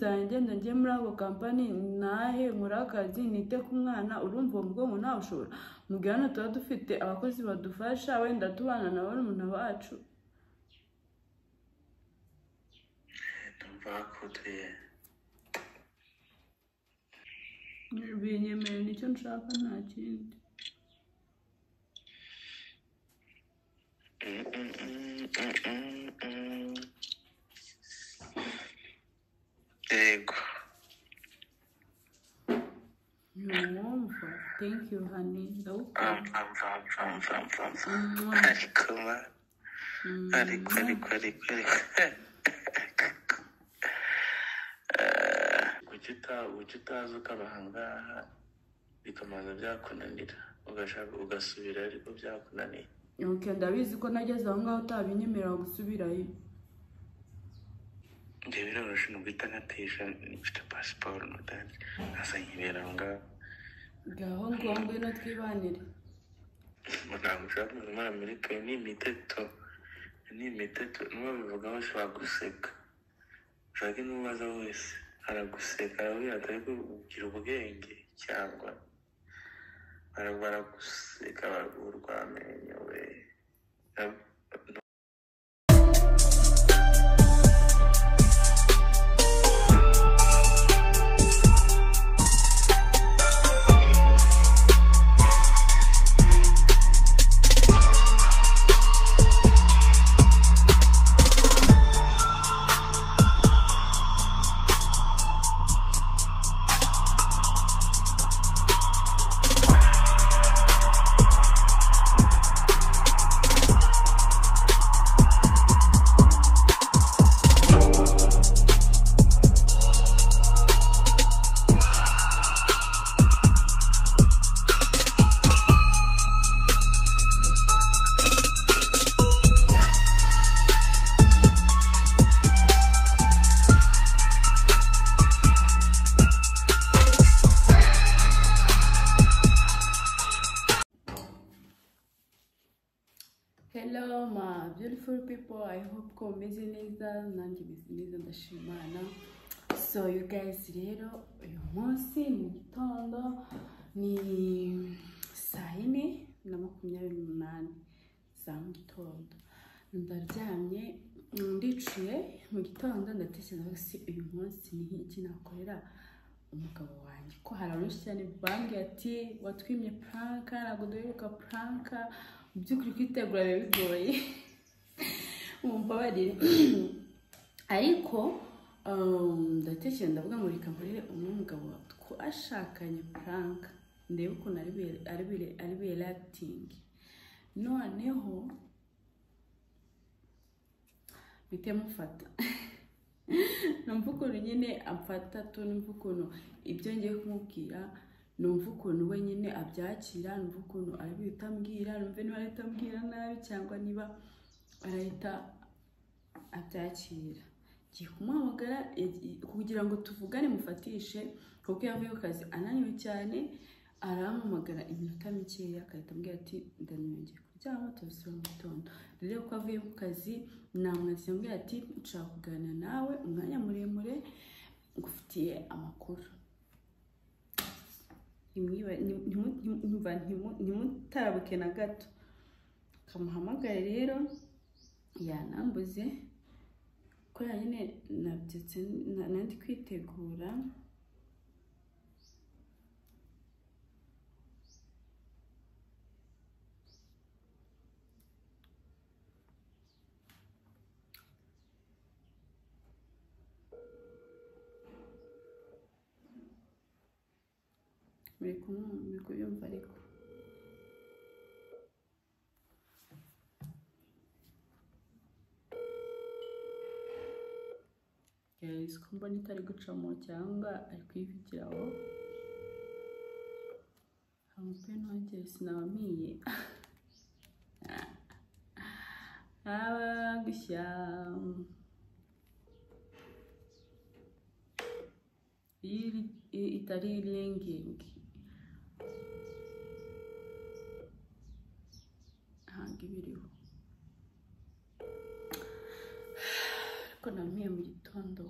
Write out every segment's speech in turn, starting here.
ngenda njye muri ako kampani nahe muri akazi nite ku mwana urumva uwo mugongo nawe ushobora mubwira hano tuba dufite abakozi badufasha wenda tubana na bacu ndumva hakutuye binyemerera ni cyo nshaka nta kindi. Mm, yego ntiwumva thank you honey. Ndawukunda Mwah. ariko ma. Ariko ariko ariko ariko. Eh, kuki uta- kuki utaza ukaba ahangaha bikamaze byakunanira? Ugashaka ugasubira ariko byakunaniye? Ndabizi ko nageze aho ngaho utabinyemerera gusubirayo. Njye biroroshye ni uguhita nkatisha mfite pasiporo nutazi nkasa nkibera aho ngaho. Ngaho ngo ngwino twibanire. Ntabwo ushaka umuntu umara muri pe ni imiteto ni imiteto nuba bivuga bose baguseka ushake n'ubaza wese araguseka arabwira ati ariko ugira ubwenge cyangwa bara- baraguseka baraguha urwamenyo we. So you guys rero uyu munsi mu gitondo ni saa yine na makumyabiri n'umunani za mu gitondo ndaryamye ndicuye mu gitondo ndatekereza si uyu munsi ni iki nakorera? Umugabo wanjye. Ko hari abenshi cyane bambwiye ati watwimye puranka ntabwo duheruka puranka mu by'ukuri kwitegura biba bigoye. Mumbabarire. Ariko ndatekereza ndavuga ngo reka murire umwe mugabo twashakanye puranka ndebe ukuntu ari buyeragitingi noneho mpite mufata. Numva ukuntu nyine amfata tu numva ukuntu ibyo ngiye kumubwira numva ukuntu we nyine abyakira numva ukuntu ari buhita ambwira numva niba arahita ambwira nabi cyangwa niba arahita abyakira. Yagiye- kugira ngo tuvugane mufatishe kuko yavuye ku kazi ananiwe cyane arampamagara iminota mikeya agahita ambwira ati ndananiwe kuryama tubisubira mu gitondo. Rero ko avuye ku kazi namwanditse ambwira ati nshaka kuganira nawe umwanya muremure ngufitiye amakuru. Ntimutarabuke na gato. Kamuhamagare rero yanambuze kubera nyine nabyutse na- nandi kwitegura. Muri kumwe muri kubyumva ariko. Guys ko mbona itari gucamo cyangwa ari kwivugiraho hamupe ntongere sinabamiye i- itari ringingi ntabwo iba iriho. Ariko mu gitondo.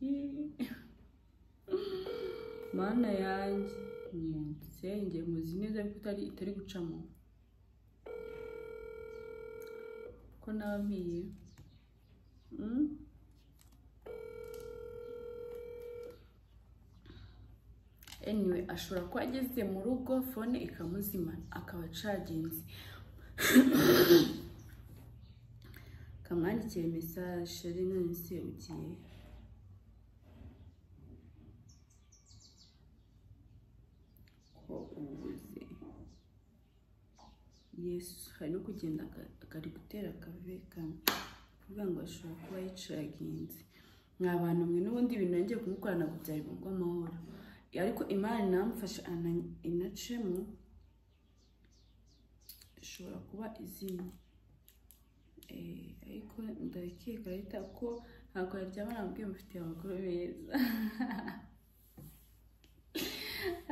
mana yanjye? Munsenge muzi neza ko itari gucamo. Ko nabamiye mm? anyway ashobora kuba ageze mu rugo fone ikamuzima akaba acaginze. Kamwandikire mesaje ari none se ugiye ko ubuze yesu hari no kugenda aka- akari gutera akave kamwe. Kuvuga ngo ashobora kuba yicaginze mwa bantu mwe n'ubundi ibintu yongeye kumukorana byari bugwe amahoro. Ariko imana inamufashe ana- inacemo ishobora kuba izimye Eh, ariko ndakeka leta ko ntabwo yaryama nabwiye mufite abagore beza.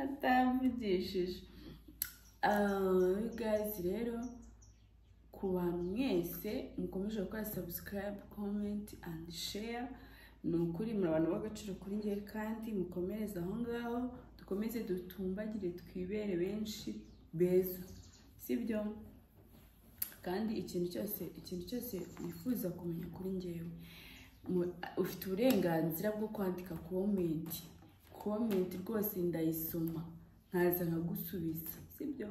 Atamvugishije Guys rero ku bantu mwese mukomeje gukora subscribe comment and share ni ukuri muri abantu b'agaciro kuri njye kandi mukomereze aho ngaho dukomeze dutumbagire twibere benshi beza. Sibyo kandi ikintu cyose ikintu cyose wifuza kumenya kuri njyewe mu- ufite uburenganzira bwo kwandika komenti komenti rwose ndayisoma nkaza nkagusubiza. Sibyo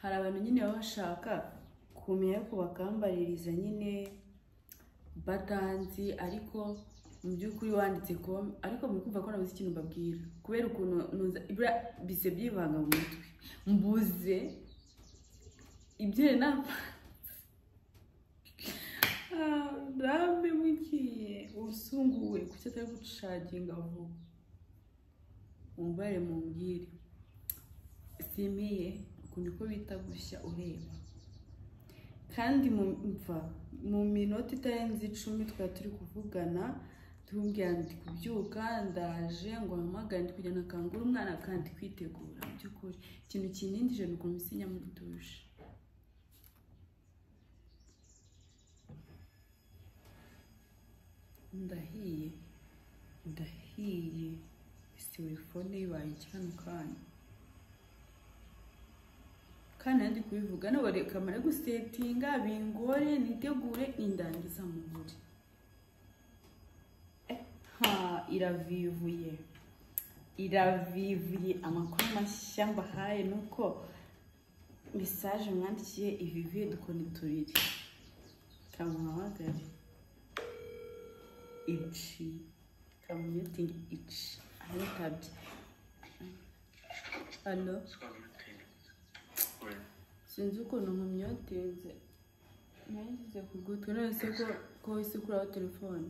hari abantu nyine baba bashaka kumenya ko bakambaririza nyine batanzi ariko mu by'ukuri wanditse kom ariko kumva ko nabuze ikintu mbabwira. Kubera ukuntu bise byivanga mu mutwe. Mbuze ibyo napa rambe mugiye. Usunguwe kuki atari gucaginga vuba mumbare mumbwire simiye ukuntu ko bita gushya ureba. Kandi mva mu minota itarenze icumi twari turi kuvugana tumbwira ndi kubyuka ndaje ngo mpamagare ndi kujya nakangura umwana kandi kwitegura. Mu by'ukuri ikintu kinindije ni ukuntu isinya muri dushe ndahiye ndahiye ese telefone ibaye kano kanya kandi nandi kubivuga nabo reka mare gusetinga bingore nitegure nindangiza mu buri ha iravivuye. Iravivuye. Amakuru mashya mbahaye nuko mesaje mwandikiye ivivuye dukoni tubiri. Kamuhamagare. Ici kamuyotingi ici aritabye hano. Sinzi ukuntu nkumyotinze nayishyize ku gutwi none se ko ko wese ukuraho telefone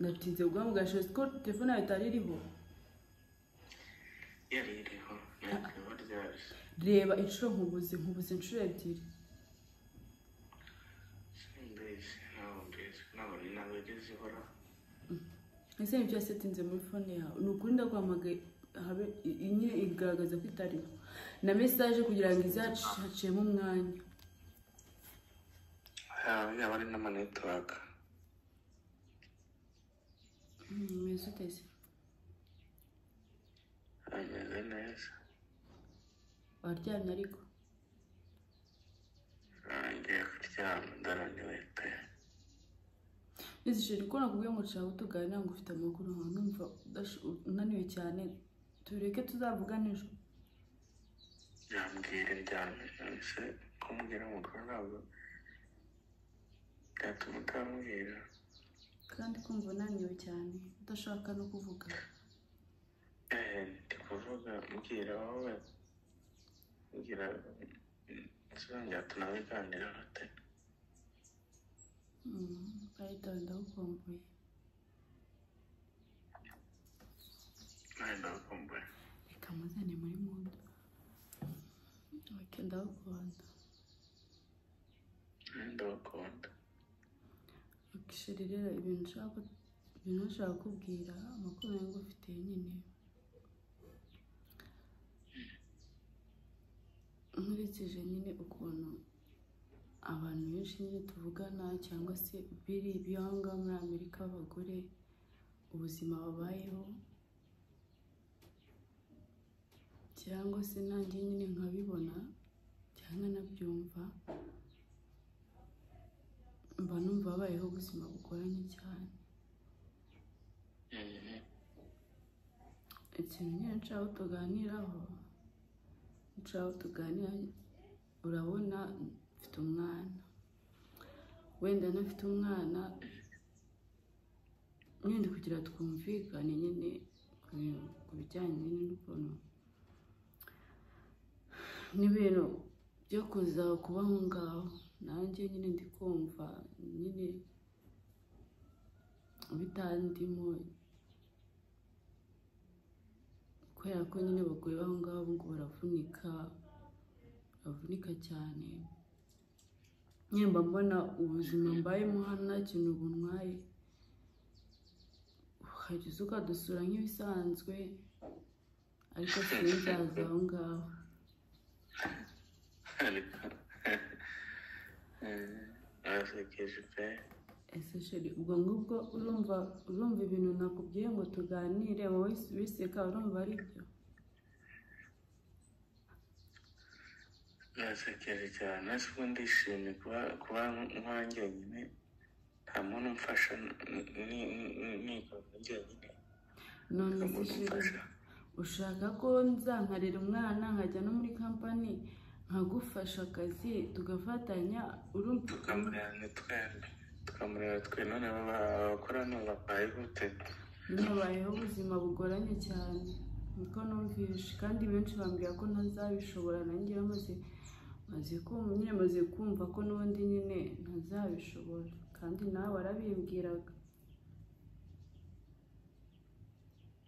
natinze guhamagara ko telefone yawe itari iriho. Yari iriho ntabwo ryari. Reba inshuro nkubuze nkubuze inshuro ebyiri mbese ntabwo mbese ntabwo ntabwo yageze ihora ese ni cyo yasetinze muri fone yawe. Ni ukuri ndaguhamagaye habe i- nyine igaragaza ko itariho na mesaje kugira ngo izacu haciyemo umwanya. Yaba ari n'amanetiwaka Hmm, umeze uteze ameze neza. Waryamye ariko? Ngiye kuryama ndananiwe pe. Nizishije ko nakubwiye ngo nshaka tuganira ngo ufite amakuru nkawe numva unaniwe cyane. Tureke tuzavuga nijoro yambwira nonese kumbwira umukuru ntabwo byatuma utambwira kandi kumva unaniwe cyane udashaka no kuvuga. Eh ndi kuvuga mbwira wowe mbwira nzongera tunabiganira ate? Nawe ndakumbuye reka muzane muri mundo oke ndagukunda nawe ndabakunda sheri rero ibintu nshaka kubwira amakuru na yo ngufitiye nyine nkurikije nyine ukuntu abantu benshi nyine tuvugana cyangwa se biri by'aho ngaho muri amerika abagore ubuzima babayeho cyangwa se nanjye nyine nkabibona cyangwa nabyumva mba numva babayeho ubuzima bugoranye cyane. Ikintu nyine nshaka tuganiraho nshaka tuganira urabona umwana wenda nafite umwana nyine kugira twumvikane nyine ku bijyanye n'ukuntu n'ibintu byo kuza kuba aho ngaho nanjye nyine ndi kumva nyine bitandimo kubera ko nyine abagore b'aho ngaho ngo baravunika baravunika cyane nyine mba mbona ubuzima mbayemo hano nta kintu buntwaye ukageza ukadusura nk'ibisanzwe ariko sinzaza aho ngaho. Eh, ese sheri ubwo ngubwo urumva ibintu nakubwiye ngo tuganire wowe biseka urumva ari byo birasekeje cyane ubu ndishimye kuba nkora njyenyine nta muntu umfasha nikorera njyenyine. None umfasha. ushaka ko nzankarira umwana nkajya no muri kampani nkagufasha akazi tugafatanya urumva? Tukamurera twembi. Tukamurera twe none baba abakora hano babaye gute? Nyine bayeho ubuzima bugoranye cyane. Niko numvishe kandi benshi bambwira ko ntazabishobora nanjye bamaze nyine maze kumva ko n'ubundi nyine ntazabishobora kandi nawe warabimbwiraga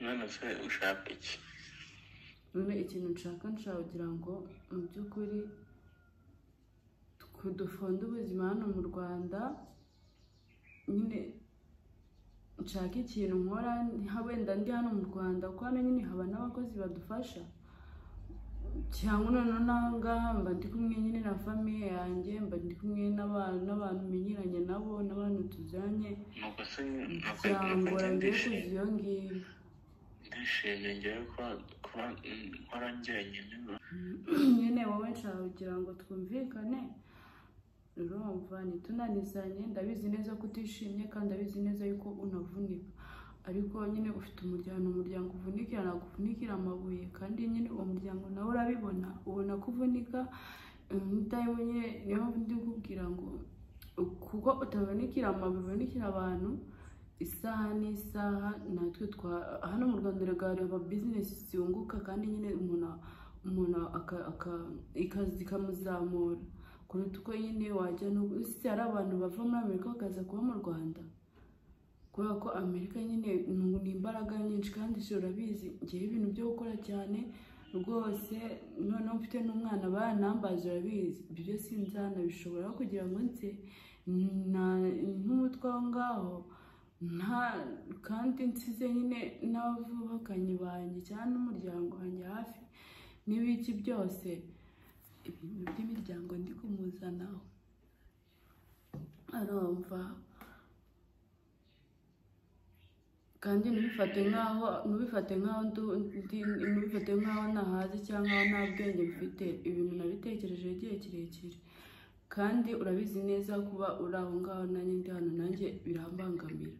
none se ushaka iki? None ikintu nshaka nshaka kugira ngo mu by'ukuri dufunde ubuzima hano mu rwanda nyine nshaka ikintu nkora wenda ndi hano mu rwanda kuko hano nyine haba n'abakozi badufasha. Cyangwa ngaha mba ndi kumwe nyine na famiye yanjye mba ndi kumwe n'abantu menyeranye nabo n'abantu nuko byangora ndishimye. kuza iyo ngiyo ndishimye ngewe kuba nkora njyenyine. Nyine wowe nshaka kugira ngo twumvikane. Urumva ntitunanizanye ndabizi neza ko utishimye kandi ndabizi neza yuko unavunika ariko nyine ufite umuryango umuryango uvunikira ntabwo uvunikira amabuye. Kandi nyine uwo muryango nawe urabibona. Ubona ko uvunika nitayeho nyine niyo ndi kukubwira ngo kuko utavunikira amabuye uvunikira abantu isaha n'isaha natwe twa hano mu rwanda rwari aba bizinesi zunguka kandi nyine umuntu umuntu aka- aka- ikazi ikamuzamura kuruta uko nyine wajya hari abantu bava muri amerika bakaza kuba mu rwanda? Kubera ko amerika nyine ni imbaraga nyinshi kandi urabizi ngewe ibintu byo gukora cyane rwose noneho mfite n'umwana baranambaza urabizi. Ibyo byose sinzanabishobora kugira ngo nze nk'umutwe aho ngaho nta kandi nsize nyine n'abavukanyi banjye cyangwa n'umuryango wanjye hafi n'ibiki byose. Ibintu by'imiryango ndi kumuzanaho. Arumva. Kandi ntubifate nk'aho ntubifate nk'aho ntubifate nk'aho ntahazi cyangwa nta bwenge mfite. Ibintu nabitekereje igihe kirekire. Kandi urabizi neza kuba uri aho ngaho nanjye ndi hano nanjye birambangamira.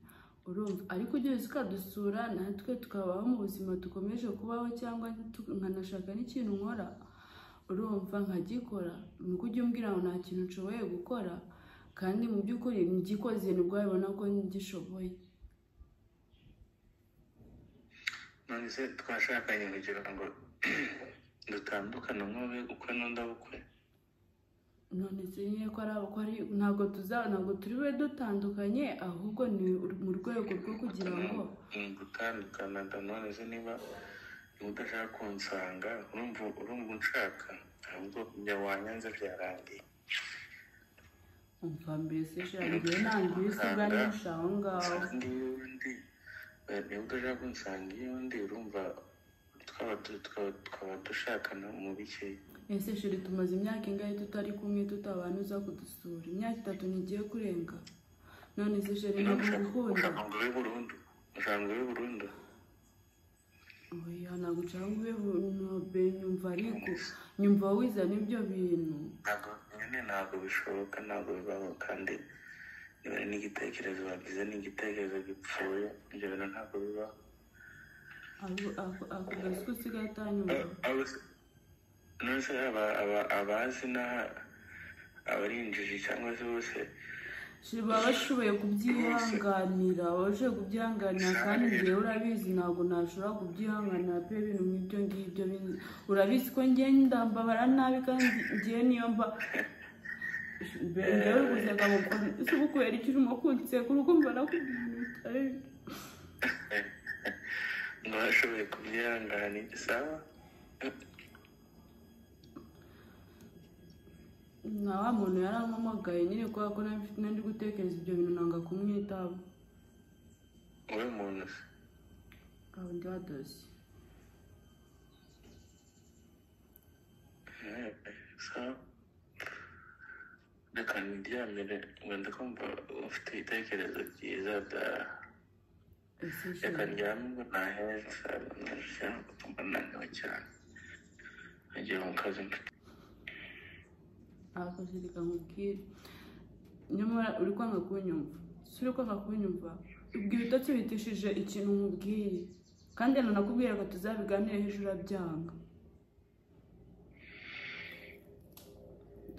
Urumva? Ariko ugeze ukadusura natwe tukabaho mu buzima dukomeje kubaho cyangwa nkanashaka n'ikintu nkora? Urumva? Nkagikora. Ni uko ujya umbwira ngo nta kintu nshoboye gukora kandi mu by'ukuri ngikoze ni bwo wabibona ko ngishoboye. None se twashakanye kugira ngo dutandukane nk'ube ukwe n'undi abukwe none se nyine ko ari ari ntabwo tuza ntabwo turi bube dutandukanye ahubwo ni mu rwego rwo kugira ngo gutandukana none se niba udashaka kunsanga urumva urumva unshaka ahubwo kujya wanyanze byarangiye. Umva mbese shangiye ntabwo iyo aho ngaho. Niba udashaka kunsanga iyo undi urumva twaba twaba dushakana mu bikeya ese sheri tumaze imyaka ingahe tutari kumwe tutabana uza kudusura? Imyaka itatu ntigiye kurenga. None se sheri ntabwo ngukunda? ushaka ngo ube burundu? Ushaka burundu? Oya ntabwo nshaka ngo ube bunobe nyumva ariko nyumva wizana ibyo bintu. Ntabwo nyine ntabwo bishoboka ntabwo bibaho kandi niba ari n'igitekerezo wagize ni igitekerezo gipfuye ibyo bintu ntabwo bibaho Ako- gazi ko usigaye atanyumva? None se aba- aba- abazi n'aha abari injiji cyangwa se bose? Baba bashoboye kubyihanganira baba bashoboye kubyihanganira kandi njyewe urabizi ntabwo nashobora kubyihanganira pe ibintu nk'ibyo ngibyo urabizi ko njye ndambabara nabi kandi njyewe niyo mba mbere njyewe uri guseka ngo ese ubu kubera iki urimo kunsekura ukumva nakubwira ibintu bitari byo. ngo bashoboye kubyihanganira sawa? Na wa muntu yarampamagaye nyine kubera ko nari gutekereza ibyo bintu nanga kumwitaba wowe muntu se? Aho ndi wadoze Eh, sawa? Reka niryamire wenda kumva ufite ibitekerezo byiza bya reka ndyame ngo ntaheza kumva naniwe cyane. Nagiye mu kazi mfite. Akazirika nkubwire. Nyamara uri kwanga kunyumva. Si uri kwanga kunyumva? Ubwira udatse witishije ikintu nkubwiye. Kandi nanakubwira ngo tuzabiganire hejuru urabyanga.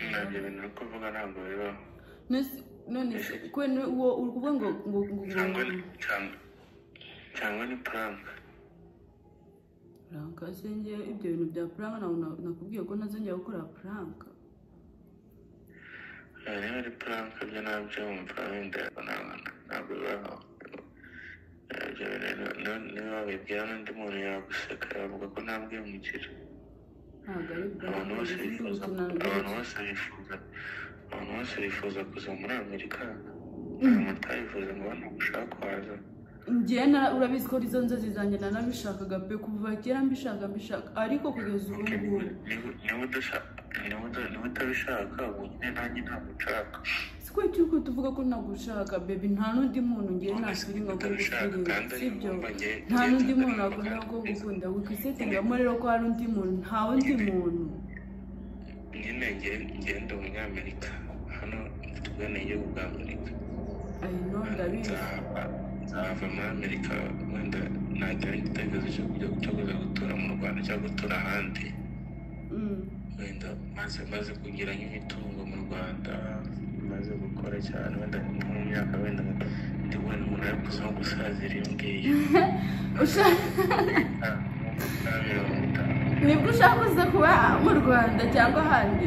Ntabyo bintu uri kuvuga ntabwo bibaho. None- se. Uwo uri kuvuga ngo ngo ngo cyangwa ni puranka puranka se njye ibyo bintu bya ntabwo na- nakubwiye ko ntazongera gukora puranka Eh, niba ari puranka byo nabyumva wenda ntabwo ntabwo bibaho. Ibyo niba wabibwira n'undi muntu yaguseka yavuga ko nta bwiyumviro ntabwo ari abantu bose bifuza abantu bose bifuza abantu bose bifuza kuza muri amerika. Nta mutayifuza ngo bane gushaka kuhaza. Njyewe na- urabizi ko izo nzozi zanjye nanabishakaga pe kuva kera mbishaka mbishaka ariko kugeza ubu ngubu. niba utabishaka ubu nyine nanjye ntabwo nshaka siko cyuko tuvuga ko nagushaka baby nta n'undi muntu Utabishaka gufiringa kandi ari sibyo nta n'undi muntu wakunda ko gukunda. Wikwisetingamo rero ko hari undi muntu nta wundi muntu. Nyine nge- ngenda umunyamerika. Hano mfite ubwenegihugu bwa amerika nzava muri amerika wenda nagira igitekerezo cyo kuza gutura mu rwanda cyangwa gutura ahandi. Mm. wenda maze kugira nk'imitungo mu rwanda. Maze gukora cyane wenda nko mu myaka wenda ndi wenda umuntu ari kuza nko gusazira iyo ngiyo. Itanu ni bwo ushaka kuza kuba mu rwanda cyangwa ahandi?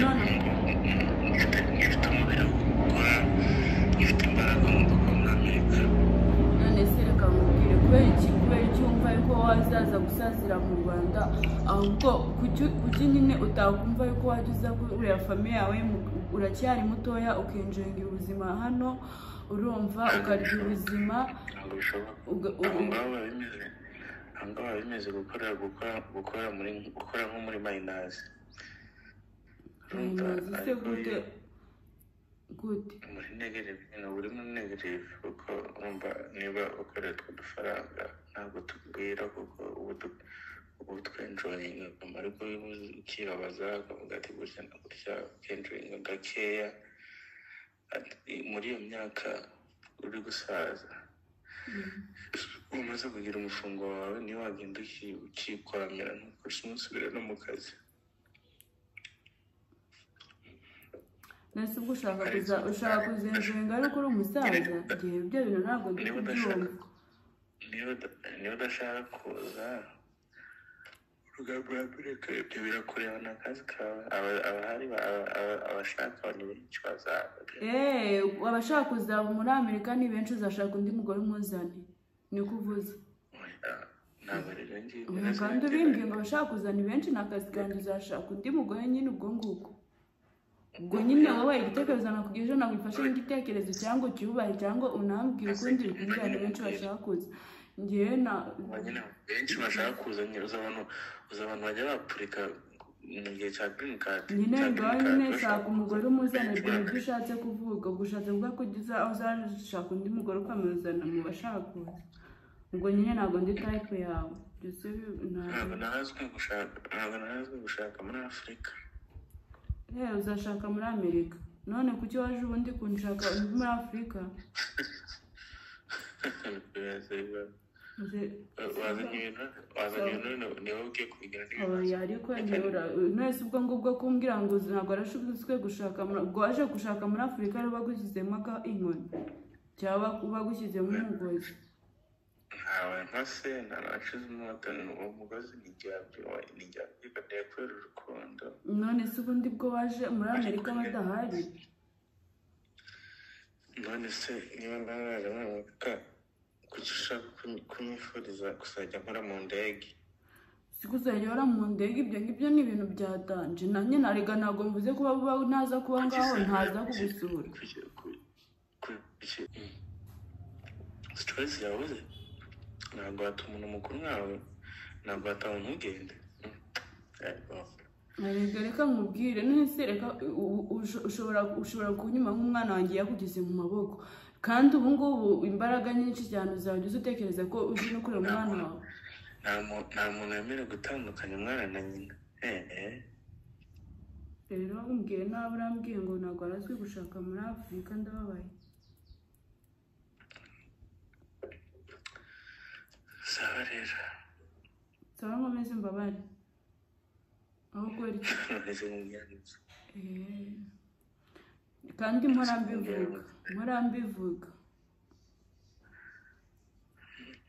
None. ngifite umubiri wo gukora ngifite imbaraga mu gukora muri amerika. None se reka nkubwire kubera iki wazaza gusazira mu rwanda. Ahubwo kuki nyine utakumva yuko wajya uza kureba famiye yawe uracyari mutoya ukinjira ubuzima hano urumva ukarya ubuzima? Biba bimeze gukora gukora gukora muri gukora nko muri mayinazi mayinazi se gute? Gute buri muri negative kuko urumva niba ukorera utwo dufaranga ntabwo tubwira kuko ubu twenjoyinga ariko iyo ukibabaza akavuga ati gutya na gutya ukenjoyinga gakeya. Muri iyo myaka uri gusaza umaze kugira umufungo wawe niyo wagenda uki- ukikoramira ntukoreshe no mu kazi. Nese ubwo ushaka kuza ushaka kuzenjenga ariko uri umusaza. Igihe ibyo bintu ntabwo ndi kubyumva. niba uda- niba udashaka kuza urugamba rwa amerika ibyo birakureba ni akazi kawe. Aba- abahari ba- aba- aba- abashaka abantu benshi bazaza. Eee abashaka kuza muri amerika ni benshi uzashaka undi mugore umuzane. Niko uvuze. Ntabwo rero ngiye Oya, kandi ubimbwiye ngo abashaka kuza ni benshi ni akazi kanjye uzashaka undi mugore nyine ubwo ngubwo ubwo nyine wowe igitekerezo nakugejeje nakwifashe nk'igitekerezo cyangwa ucyubahe cyangwa unambwire ukundi ni benshi bashaka kuza ngewe na benshi bashaka kuzanira uzi abantu uzi abantu bajya bapurika mu gihe cya girini kadi nyine ngaho nyine shaka umugore umuzanirwa ibyo ushatse kuvuga. Ubwo ushatse kuvuga ko ugize aho uzashaka undi mugore ukamuzana mu bashakuzi ubwo nyine ntabwo ndi tayipe yawe. Ntabwo nahazwi gushaka muri afurika rero uzashaka muri amerika? None kuki waje ubundi kunshaka muri afurika nese ubwo ngubwo kumbwira ngo ntabwo arashoboye gushaka ubwo waje gushaka muri afurika rero bagushyizemo inkoni cyangwa bagushyizemo umugozi? Ntawe mpase ntanacize umwotani uwo mugozi ni iryabyo ni iryabyo gateye kubera urukundo none se ubundi bwo waje muri amerika badahari? None se niba naraje muri amerika kuki ushaka kunyifuriza kuzajya nkora mu ndege? Si kuzajya wara mu ndege? Ibyo ngibyo ni ibintu bya danje. Na nyine arega ntabwo mvuze kuba ntaza kuba ngaho ntaza kugusura. Sitiresi yabuze? Ntabwo umuntu mukuru nkawe ntabwo watuma ntugende reka nkubwire none se reka ushobora kunyuma nk'umwana wanjye yakugeze mu maboko. Kandi ubu ngubu imbaraga nyinshi cyane uzajya uza utekereza ko uzi no kureba umwana wawe. nta mu- nta muntu wemerewe gutandukanya umwana na nyina. Rero umbwiye nawe urambwiye ngo ntabwo arazwi gushaka muri afurika ndababaye sawa rero saba nkomeze mbabare aho kubera iki nkomeze nk'umwanditsi Eh, kandi mpora mbivuga mpora mbivuga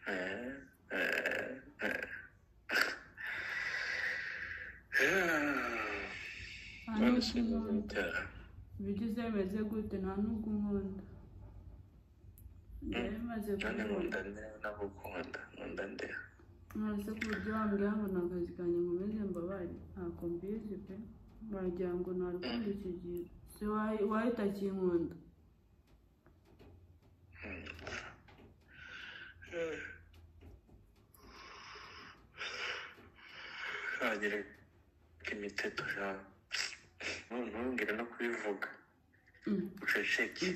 eee eee eee nta none n'ubwo se bivuze unkunda bitaha ibigize bimeze gute nta n'ubwo maze none kubibona nkunda nde nagukunda nkunda nde. Nonese ku buryo wambwira ngo ni akazi kanjye nkomeze mbabare ntabwo mbizi pe wagira ngo nta rukundo kigira se wayi- wahita kinkunda ntagira imiteto jawe ntumbwire no kubivuga. Mm. uceceke.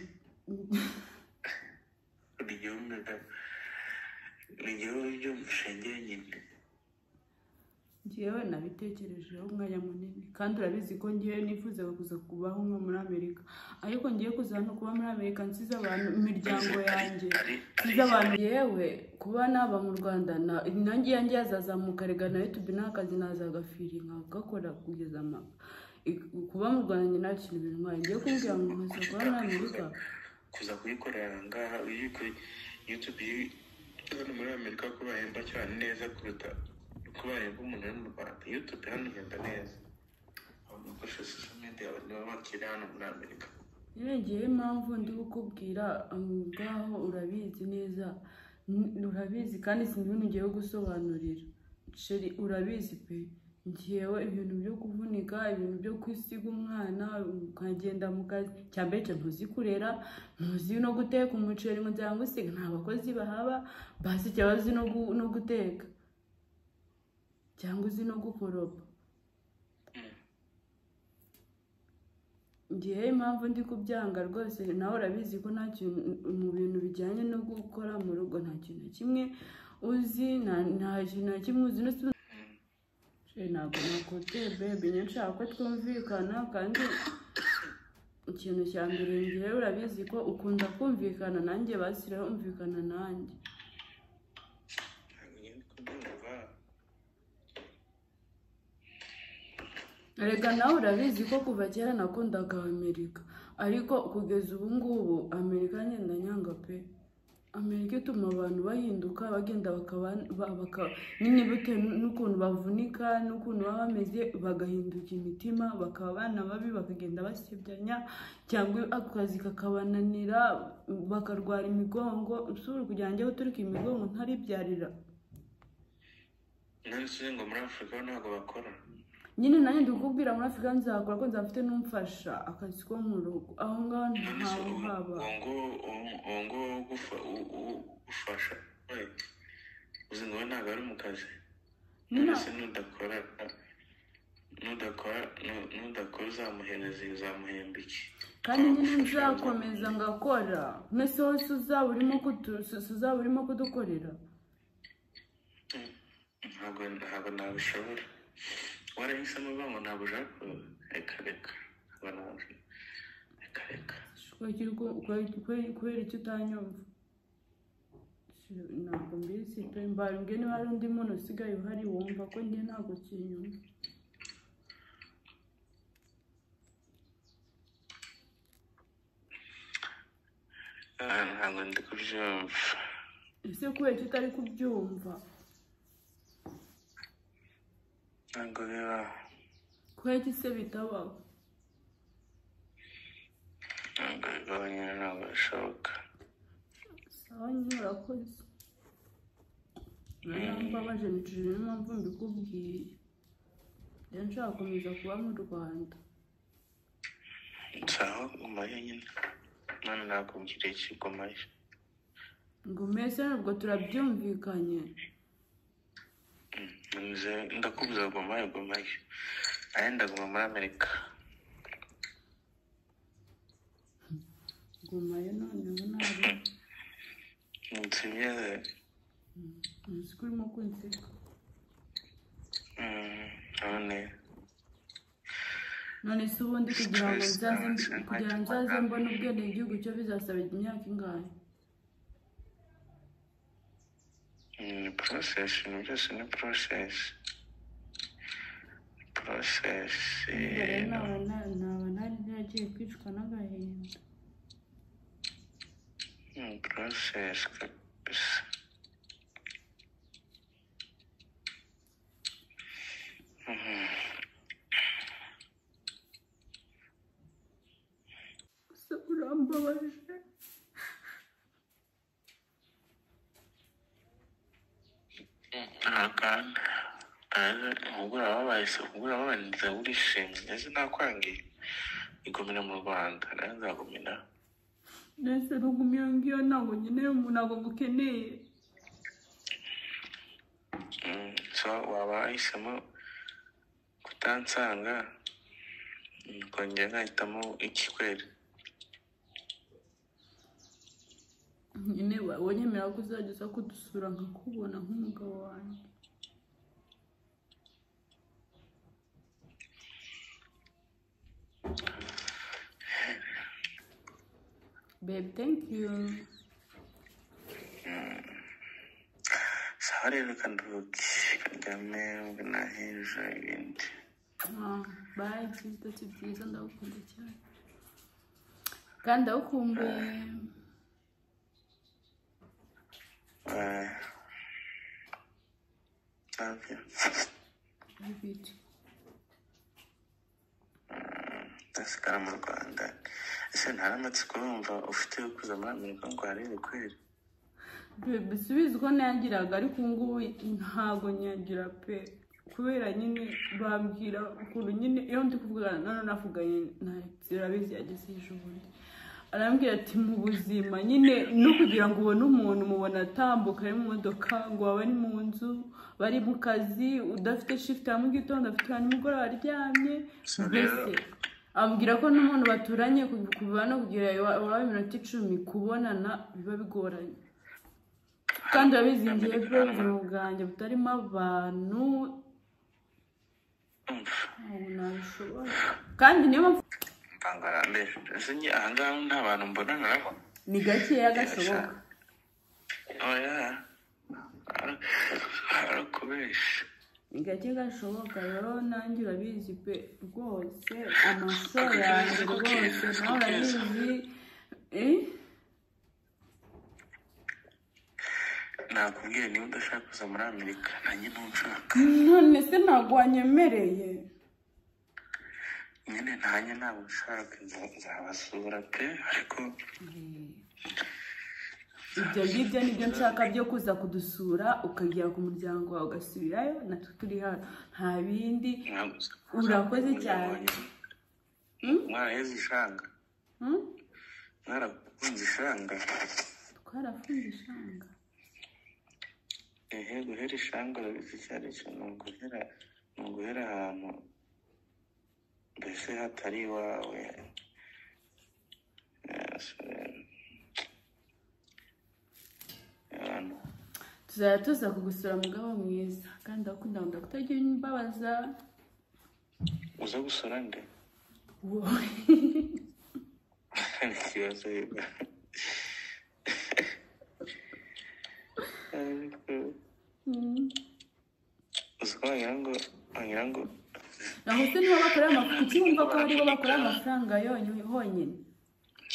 igihugu ni igihugu byo mushengeye nyine njyewe nabitekerejeho umwanya munini kandi urabizi ko ngewe nifuzaga kuza kubaho nko muri amerika. Ariko ngiye kuza hano kuba muri amerika nsize abantu imiryango yanjye nsize abantu yewe kuba naba mu rwanda na- nanjye yanjye yazazamuka rega na youtube n'akazi nazagafiri nkagakora kugeza amaka kuba mu rwanda njye nta kintu bintwaye ngiye kumbwira ngo nkaza kuba muri amerika. Kuza kuyikorera aha ngaha uri kuri yutube hano muri amerika ko bahemba cyane neza kuruta uko bahemba umuntu uri mu rwanda. Yutube hano ihemba neza. Abantu bakoresha social media nibo bakiri hano muri amerika. Ngewe impamvu ndi kukubwira aho ngaho urabizi neza. Urabizi kandi sinzi ibintu ngiye gusobanurira urabizi pe. Ngewe ibintu byo kuvunika ibintu byo kwisiga umwana ukagenda mu kazi. Cya mbere cyo ntuzi kurera ntuzi no guteka umuceri ngo nzanga usiga nta bakozi bahaba basi cyangwa uzi no gu- no guteka. Cyangwa uzi no gukoropa. Ngewe impamvu ndi kubyanga rwose nawe urabizi ko nta kintu mu bintu bijyanye no gukora mu rugo nta kintu kimwe uzi nta kintu na kimwe uzi. Ntabwo nakoteye bebe nyine nshaka ko twumvikana kandi ikintu cya mbere ngewe urabizi ko ukunda kumvikana nanjye bashyiraho umvikana nanjye. Erega nawe urabizi ko kuva kera nakundaga Amerika ariko kugeza ubu ngubu Amerika ngenda nyanga pe. Amerika ituma abantu bahinduka bagenda bakaba ba- baka- nyine bitewe n'ukuntu bavunika n'ukuntu baba bameze bagahinduka imitima bakaba abana babi bakagenda basebyanya cyangwa akazi kakabananira bakarwara imigongo usubira kugira ngo njye guturika imigongo ntaribyarira. None ngo muri afurika ntabwo bakora. Nyine nanjye ndi kukubwira muri afurika nzakora ko nzafite n'umfasha akazi ko mu rugo. Aho ngaho uwo haba uwo ngo uwo ngo ugufa- u- u- ufasha uzi ngo ntabwo ari mu kazi. Mbese nudakora nudakora nu- nudakora uzamuhereza uzamuhemba iki? Kandi nyine nzakomeza ngakora. Mwese hose uzaba urimo kudukorera. Ntabwo ntabwo nabishobora. Warahisemo ngo ntabwo ushaka reka reka reka reka kubera- icyo utanyumva ntabwo mbizi mbambwe niba hari undi muntu usigaye uhari wumva ko njye ntabwo kinyumva ntabwo ndi kubyumva ese kubera icyo utari kubyumva ntabwo bibaho iki se bitabaho ntabwo bibaho nyine ntabwo bishoboka sawa nyine urakoze narambabaje nicuje niyo mpamvu mbikubwiye rero nshaka gukomeza kuba mu rwanda nsaho gumayo nyine none nakubwira iki gumayo mbese ntabwo turabyumvikanye nze ndakubuza gomayo gomayo nawe ndaguma muri amerika. Gomayo noneho nabi nsibye nzi ko urimo kunsiga none none se ubundi kugira ngo nzaze mbona ubwene igihugu cyo bizasaba imyaka ingahe ni process ibintu byose ni process process mbere naba na- naba nari naragiye kwicwa n'agahinda ni process kabisa Mhm. Ntaganda ubwo urababaye se ubwo urababaye nza urishimye ese nakwangiye igumira mu rwanda? Nawe nzagumira. Nese nuguma iyo ngiyo ntabwo nkeneye umuntu ntabwo ngukeneye. Mm, so waba wahisemo kutansanga? Mm, kongera nkahitamo ikikweri nyine wanyemera ko uzajya uza kudusura nkakubona nk'umugabo wanjye. Babe thank you. Sawa rero reka nduhuke karyame ubwo naheje ibindi. Ah, bye ibitotsi byiza ndagukunda cyane. Kandi ndagukumbuye Love you. bibiri ndasigara mu rwanda ese nta n'amatsiko wumva ufite yo kuza muri amerika ngo harebe kweri bebe subiza nagiraga ariko ubu ngubu ntabwo nyagira pe kubera nyine bambwira ukuntu nyine iyo ndi kuvugana none navuganye na urabizi yageze ejobundi arambwira ati mu buzima nyine no kugira ngo ubone umuntu umubona atambuka ari mu modoka ngo waba ari mu nzu bari mu kazi udafite shift ya mu gitondo afite ya nimugoroba aryamye. Mbese ambwira ko n'umuntu baturanye kuva no kugira iwabo iminota icumi kubonana biba bigoranye. Kandi urabizi ngiye bwo ubuzima bwanjye butarimo abantu. Ntabwo nabishobora kandi niyo mpamvu mpangara mbere ese njye ahangaha nta bantu mbonana nabo ni gakeya gashoboka oya harakubesha ni gake gashoboka rero nanjye urabizi pe rwose amaso yanjye rwose nawe urabizi eh? Nakubwiye niba udashaka kuza muri amerika nanjye ntushaka none se ntabwo wanyemereye nyine nanjye ntabwo ushaka nzabasura pe ariko ibyo ngibyo ni byo nshaka byo kuza kudusura ukagera ku muryango wawe ugasubirayo natwe turi hano. Nta bindi. Urakoze cyane. Hmm? mwaraheze ishanga. Hmm? mwarakunze ishanga. Twarafunze ishanga. Ehe guhera ishangura bizi icyo ari cyo ni uguhera ahantu. Mbese hatari iwawe Eh, rero, abantu tuzajya tuza kugusura mugabo mwiza kandi ndakunda ngo kutagira imbabaza uza gusura nde? Wowe hari ikibazo yego uzi ko wagira ngo wagira ngo naho se nibo bakorera amafaranga kuki wumva ko ari bo bakorera amafaranga yonyine honyine?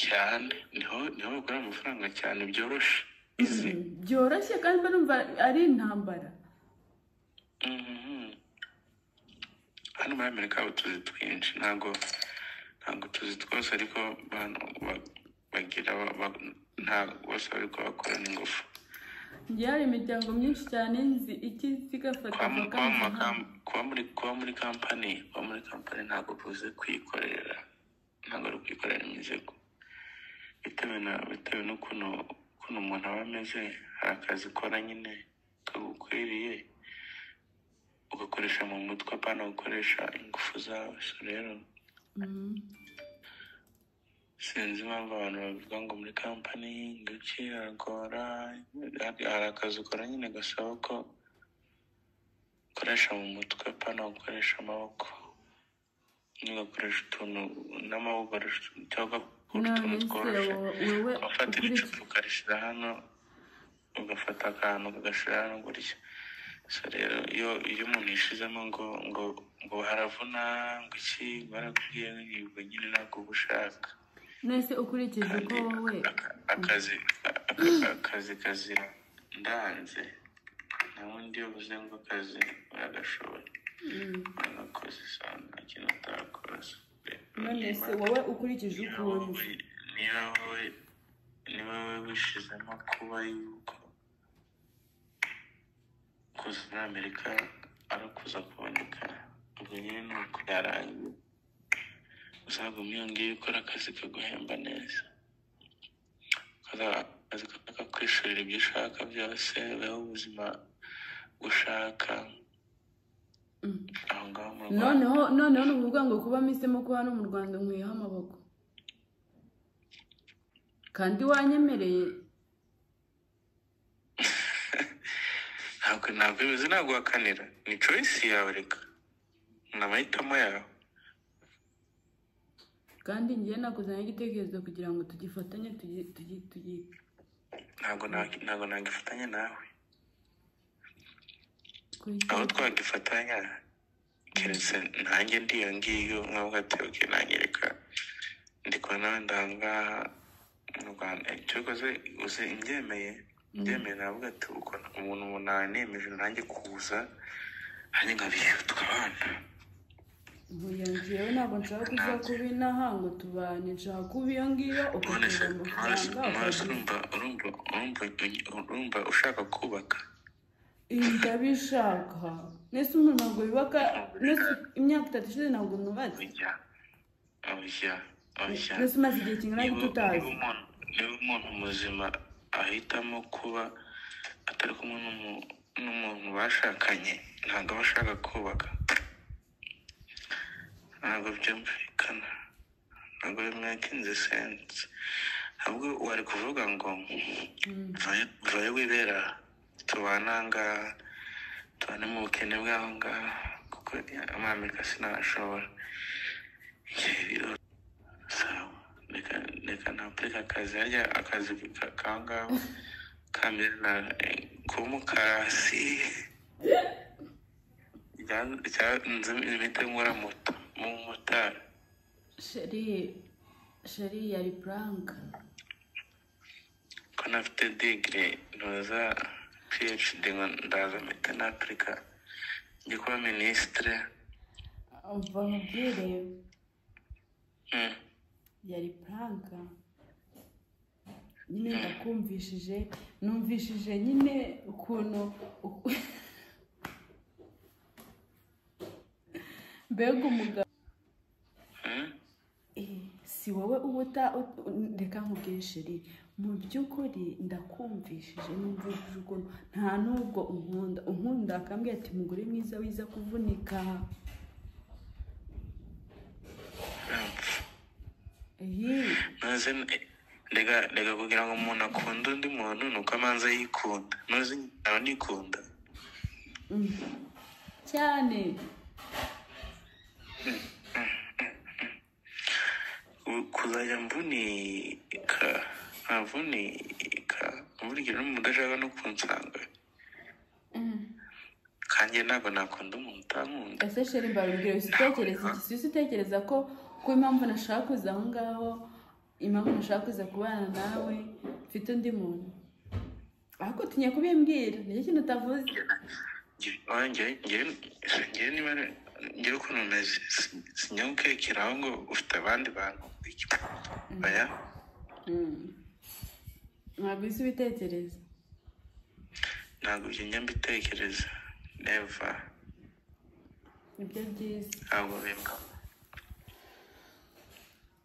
Cyane. Niho ni ho bakora amafaranga cyane byoroshye. Izi byoroshye kandi mba numva ari intambara. Mhm. hano muri amerika haba utuzi twinshi. Ntabwo ntabwo utuzi twose ariko bagira ba- ba- nta bose bari kubakorana ingufu hari imiryango myinshi cyane nzi ikizi igafata kuba mu- kuba muri kampani kuba muri kampani ntabwo bivuze kwikorera ntabwo ari ukwikorera imizigo. Bitewe n'ukuntu ukuntu umuntu aba ameze hari akazi ukora nyine kagukwiriye ugakoresha mu mutwe apana gukoresha ingufu zawe. Rero Mm. Sinzi impamvu abantu bavuga ngo muri kampani ngo iki aragora hari akazi ukora nyine gasaba ko ukoresha mu mutwe apana gukoresha amaboko ugakoresha utuntu n'amaboko cyangwa utuntu tworoshye. ugafatira icupa ukarishyira hano ugafata akantu ukagashyira hano gutya. So rero iyo iyo umuntu yishizemo ngo ngo ngo haravuna ngo iki barakubwiye ngo nyine ntabwo uba ushaka. Nese ukurikije ko kandi wowe. aka- akazi aka- akazi kazira ndanze. Nta wundi uvuze ngo akazi uragashoboye Mm. uragakoze sana nta kintu rero none se wowe ukurikije uko uzi niba wowe niba wowe wishizemo kuba yuko kuza muri amerika ari ukuza kuboneka. Ubwo nyine ni uko yarangiye. Uzaguma iyo ngiyo ukora akazi kaguhemba neza. Akazi kakakwishurira ibyo ushaka byose ubeho ubuzima ushaka. Mm. aho ngaho mu rwanda. Noneho ni ukuvuga ngo kuba mpisemo kuba hano mu rwanda nkwiyeho amaboko. Kandi wanyemereye. Ntabwo ntabwo bimeze ntabwo wakanira. Ni choice yawe reka. Ni amahitamo yawe. Kandi njyewe nakuzanye igitekerezo kugira ngo tugifatanye tugi tugi tugi. Ntabwo ntabwo nagifatanya nawe. Aho twagifatanya keretse nanjye ndi iyo ngiyo nkavuga ati ok nanjye reka ndi kubona wenda aha ngaha mu rwanda cyokoze uzi mbyemeye mbyemeye navuga ati umuntu umuntu nemeje nanjye kuza nanjye nkabiha tukabana Njyewe ntabwo nshaka kuza kuba inaha ngo tubane nshaka kuba iyo ngiyo se amafaranga urumva ushaka kubaka. Ndabishaka nese umuntu ntabwo yubaka imyaka itatu ishize ntabwo nubatse. Nese umaze igihe kingana gito utazi niba umuntu muzima ahitamo kuba atari kumwe n'umu- n'umuntu bashakanye ntabwo aba ashaka kubaka. Ntabwo byumvikana. Ntabwo bimekinze sense. Ahubwo wari kuvuga ngo vayo- wibera tubana aha ngaha tubane mu bukene bw'aho ngaha. Kuko amerika sinashobora reka reka ntapurika akazi. Harya akazi ka- kangaho kambere na kuba umukarasi nzi imiti nkora moto. Mu motari sheri sheri yari puranka ko nafite digiri ntuza phd ngo ndaza mpita n'afurika njye kuba minisitire umva nkubwire Hmm. yari puranka nyine ndakumvishije numvishije nyine ukuntu uku- mbega umugabo Hmm? Eh, si wowe uba uta ut- reka nkubwire sheri mu by'ukuri ndakumvishije uvuze ukuntu nta n'ubwo unkunda. Unkunda akambwira ati mugore mwiza wiza kuvunika. Reka kugira ngo umuntu akunde undi muntu ni uko amanza yikunda. Maze aba nikunda. Mm. cyane. U- kuzajya mvunika nkavunika burya n'umuntu udashaka no kunsanga Mm. kanjye ntabwo nakunda umuntu utankunda ese sheri mbabwira utekereza si utekereza ko ko impamvu nashaka kuza aho ngaho impamvu nashaka kuza kubana nawe mfite undi muntu ariko tinye kubimbwira ni cyo kintu utavuze ngewe ngewe niba ngewe ukuntu umeze sinyagukekeraho ngo ufite abandi bantu oya? Mm. ntabwo uzi ibitekerezo ntabwo njya mbitekereza. Neva ni byo byiza. Ntabwo bimbwa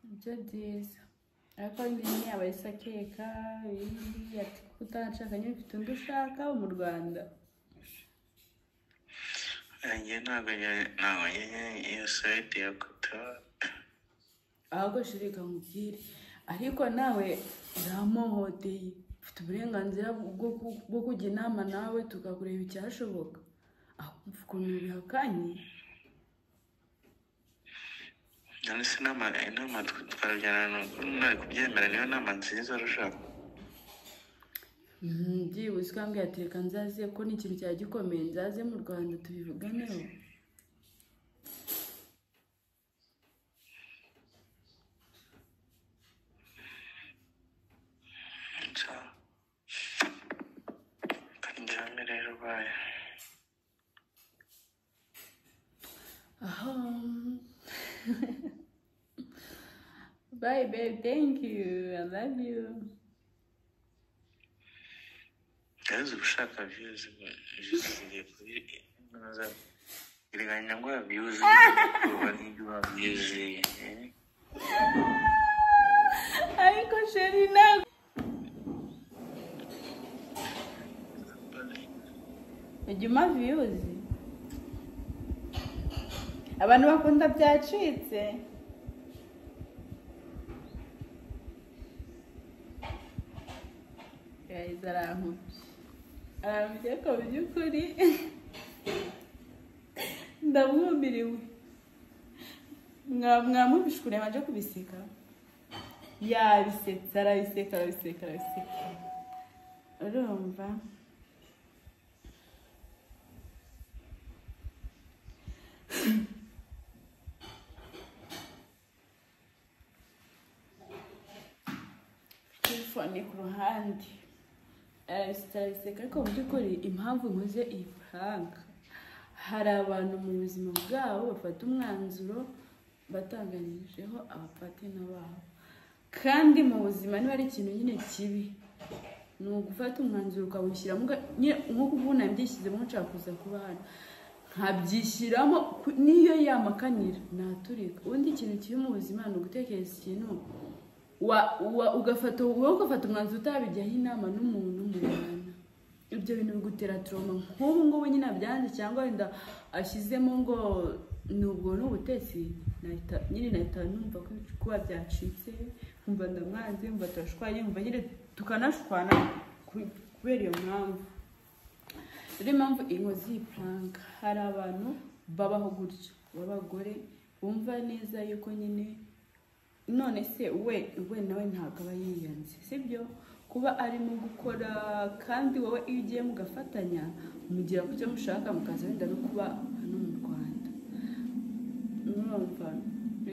ni byo byiza. Ariko nyine aba yahise akeka ibindi ati kuko utanashaka nyine ufite undi ushaka mu rwanda. Njye ntabwo njye iyo sayidi ya kuta ahubwo shirika nkubwire ariko nawe uramuhohoteye ufite uburenganzira bwo ku- bwo kujya inama nawe tukakureba icyashoboka. Ukuntu bihakanye. Inama twarajyana mwari kubyemera niyo nama nziza arashaka Mhm, byibuze ukambwira ati reka nzaze ko ni ikintu cyari gikomeye nzaze mu rwanda tubivuganeho. Bye, babe. Thank you. I love you. Yazi ushaka views views zigiye kuri iriganya ngo views kuba n'ibyo views eh? ariko sheri ntabwo. Ujya umpa viyuzi abantu bakunda byacitse. Guys arankubye arankubye ko mu by'ukuri ndamwumiriwe. Mwa- mwamwumvishe ukuntu yabanje kubiseka. Yabisetse arabiseka arabiseka arabiseka. Urumva? Telefone ku ruhande. Arabiseka arabiseka ariko mu by'ukuri impamvu nkoze iyi prank hari abantu mu buzima bwabo bafata umwanzuro batanganijeho abapatina babo kandi mu buzima niba ari ikintu nyine kibi ni ugufata umwanzuro ukawushyiramo nk'uko ubu nabyishyizemo nshaka kuza kuba hano. Nkabyishyiramo niyo yamakanira naturika. Ubundi ikintu kibi mu buzima ni ugutekereza ikintu ugafata umwanzuro utabijyaho inama n'umuntu. Mubana ibyo bintu bigutera trauma. Nk'ubu ngubu nyine abyanze cyangwa wenda ashyizemo ngo ni ubwo ni ubutetsi nyine nahita numva kuba byacitse nkumva ndamwanze nkumva turashwanye nkumva nyine tukanashwana ku- kubera iyo mpamvu. Rero impamvu inkozi y'ipuranka hari abantu babaho gutyo. B'abagore bumva neza yuko nyine none se we we nawe ntabwo aba yiyanze. Sibyo kuba arimo gukora kandi wowe iyo ugiye mugafatanya mugera ku cyo mushaka mukaza wenda no kuba hano mu rwanda.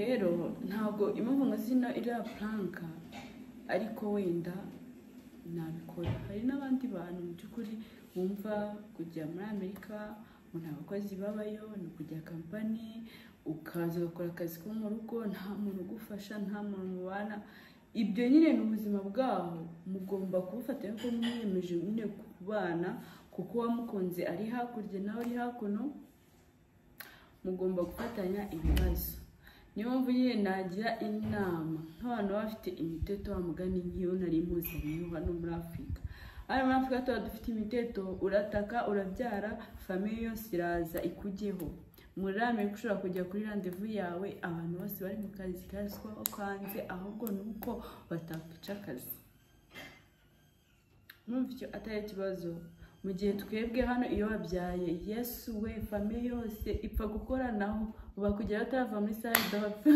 Rero ntabwo impamvu nka zino iriya puranka ariko wenda nabikora. Hari n'abandi bantu mu by'ukuri bumva kujya muri amerika ngo nta bakozi babayo ni ukujya kampani ukaza ugakora akazi ko mu rugo nta muntu ugufasha nta muntu mubana ibyo nyine ni ubuzima bwaho mugomba kubufata ko mwiyemeje nyine kubana kuko uwamukunze ari hakurya nawe ari hakuno mugomba gufatanya ibibazo. Niyo mpamvu nyine nagira inama. Nk'abantu baba bafite imiteto mugani nk'iyo nari muzaniyeho hano muri afurika hano muri afurika tuba dufite imiteto urataka urabyara famiye yose iraza ikujyeho muri amerika ushobora kujya kuri randevu yawe abantu bose bari mu kazi ko hanze ahubwo ni uko batakwica akazi. Numva icyo atari ikibazo. Mu gihe twebwe hano iyo wabyaye yesu we famiye yose ipfa gukoranaho. Bakugera batarava muri sale dopfe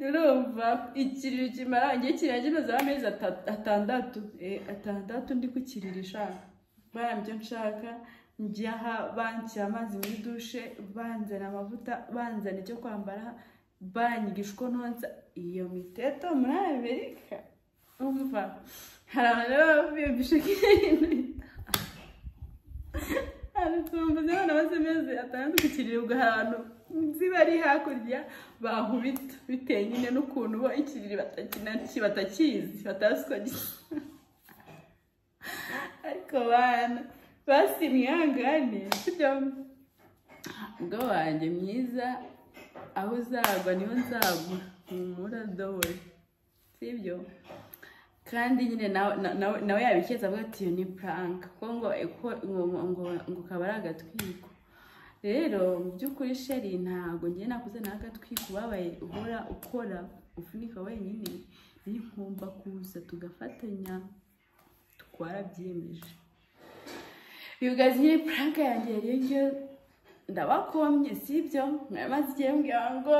urumva ikiriro kimara igihe kimazeho amezi ata- atandatu. Eh, atandatu ndi kukiririsha bariya ibyo nshaka. Njya aha banshyira amazi muri dushe banzana amavuta banzana icyo kwambara banyigisha uko nonsa iyo miteto muri amerika? Umva. Hari abantu baba biyumvisha ko ibintu hari ukuntu zibona bose amezi atandatu ku hari abantu ziba ari hakurya bahubita. Bitewe nyine n'ukuntu bo ikiriri batakizi batazi ko gisa ariko bana basi mwihangane ubwo wanjye mwiza aho uzagwa ni ho nzagwa. Humura dore sibyo? Kandi nyine nawe nawe- nawe yabikeza avuga ati iyo ni puranka kuko ngo kaba ari agatwiko. Rero mu by'ukuri sheri ntabwo njye nakuze nawe agatwiko ubabaye uhora ukora ufunika wenyine. Niyo nkumva kuza tugafatanya twarabyiyemeje. Iyo gazi nyine puranka yanjye yari yo ndabakomye sibyo mwamaze igihe mbwira ngo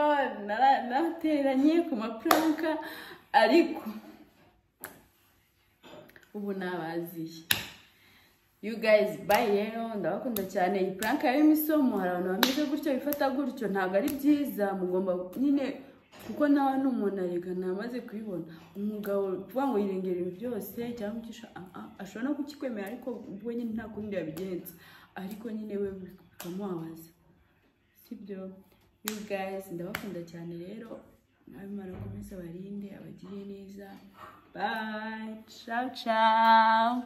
nara- narateranye ku mapuranka ariko ubu nabaziye. You guys bye rero ndabakunda cyane. Iyi puranka yarimo isomo hari abantu bameze gutyo bifata gutyo ntabwo ari byiza. Mugomba nyine kuko nawe ni umuntu arega namaze kubibona. Umugabo kuvuga ngo yirengera ibintu byose cyangwa icyo ah, ah, ashobora no kukikwemera ariko we nyine nta kundi yabigenza. Ariko nyine we bikamubabaza. Sibyo? You guys ndabakunda cyane rero. Imana akomeze abarinde abagire neza. Bye. Ciao ciao.